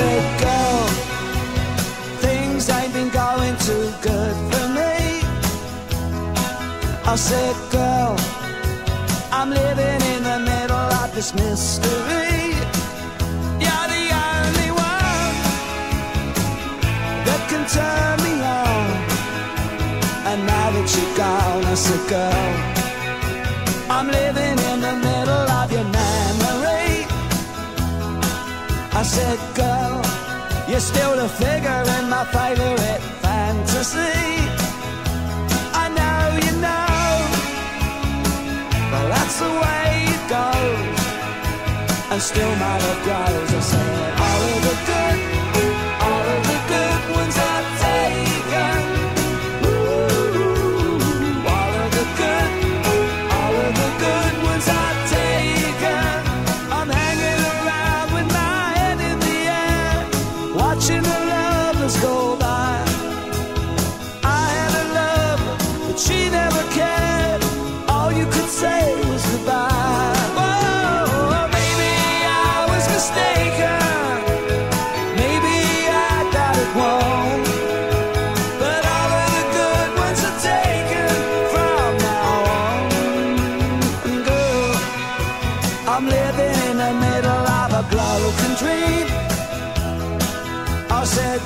said, girl, things ain't been going too good for me. I said, girl, I'm living in the middle of this mystery. You're the only one that can turn me on. And now that you're gone, I said, girl, I'm living in the middle of your memory. I said, girl, you're still the figure in my favorite fantasy. I know you know, but that's the way it goes. And still my love grows. I said,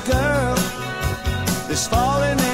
girl, this falling in